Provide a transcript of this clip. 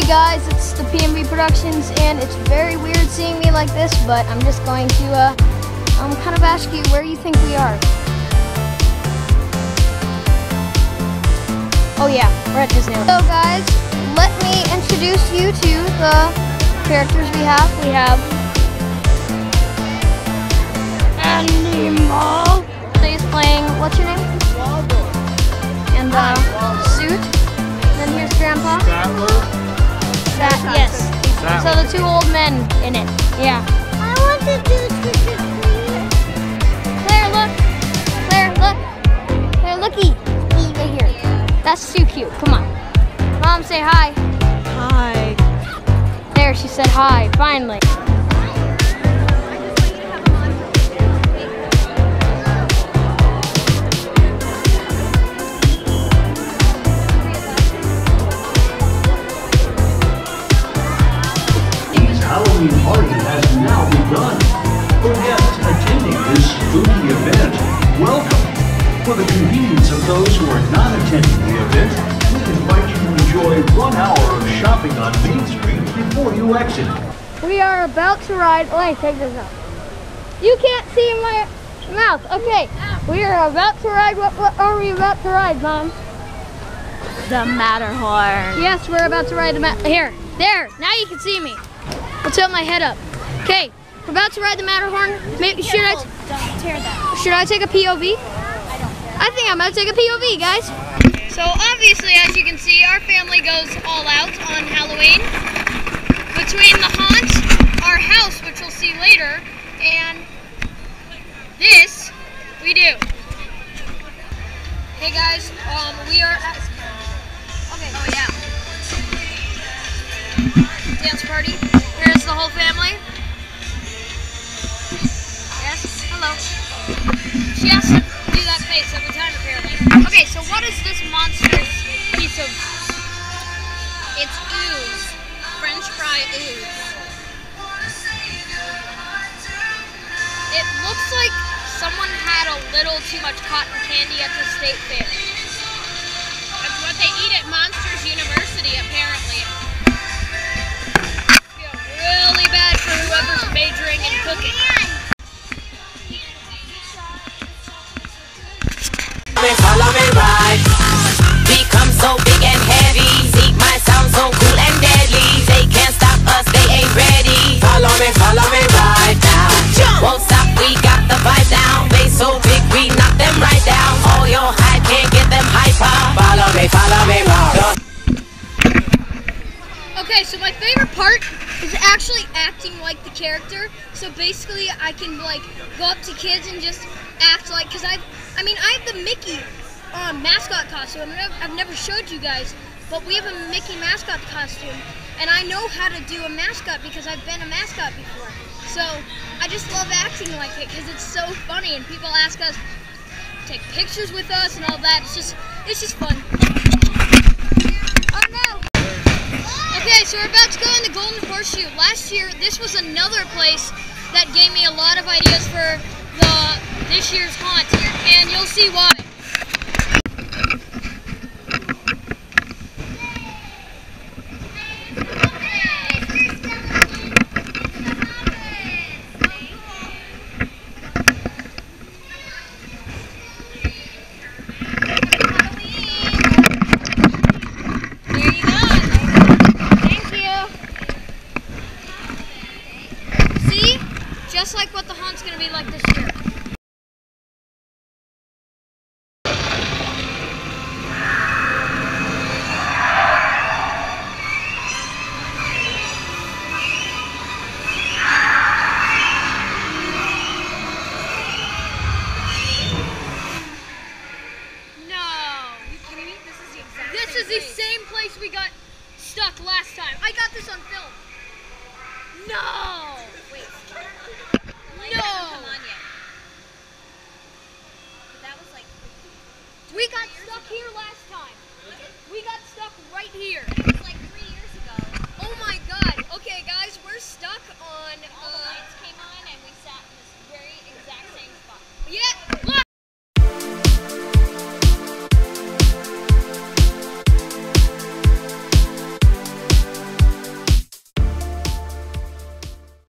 Hey guys, it's the PMV Productions, and it's very weird seeing me like this, but I'm just going to uh, um, kind of ask you where you think we are. Oh yeah, we're at Disneyland. So guys, let me introduce you to the characters we have. We have Animal. He's playing, what's your name? And uh, Suit. Then here's Grandpa. That, yes. That So the two old men in it. Yeah. I want to do trick or treat. Claire, look. Claire, look. Claire, looky. Me right here. That's too cute. Come on. Mom, say hi. Hi. There, she said hi. Finally. Convenience of those who are not attending the event, we invite you to enjoy one hour of shopping on Main Street before you exit. We are about to ride. Wait, take this out. You can't see my mouth. Okay. We are about to ride. What, what are we about to ride, Mom? The Matterhorn. Yes, we're about to ride the mat. Here, there. Now you can see me. I'll tilt my head up. Okay, we're about to ride the Matterhorn. Maybe, should I? Tear that. Should I take a POV? I'm gonna take a POV, guys. So obviously, as you can see, our family goes all out on Halloween. Between the haunt, our house, which we'll see later, and this, we do. Hey guys, um, we are at. Okay. Oh yeah. Dance party. Here's the whole family. Yes. Hello. She has Okay, so what is this monster's piece of? It's ooze, French fry ooze. It looks like someone had a little too much cotton candy at the state fair. That's what they eat at Monsters my favorite part is actually acting like the character. So basically, I can like go up to kids and just act like, cause I've, I mean, I have the Mickey um, mascot costume. I've never, I've never showed you guys, but we have a Mickey mascot costume, and I know how to do a mascot because I've been a mascot before. So I just love acting like it because it's so funny, and people ask us take pictures with us and all that. It's just, it's just fun. Oh no! Okay, so we're about to go in the Golden Horseshoe. Last year, this was another place that gave me a lot of ideas for the this year's haunt, and you'll see why. going to be like this year. This is the same place we got stuck last time. I got this on film. No!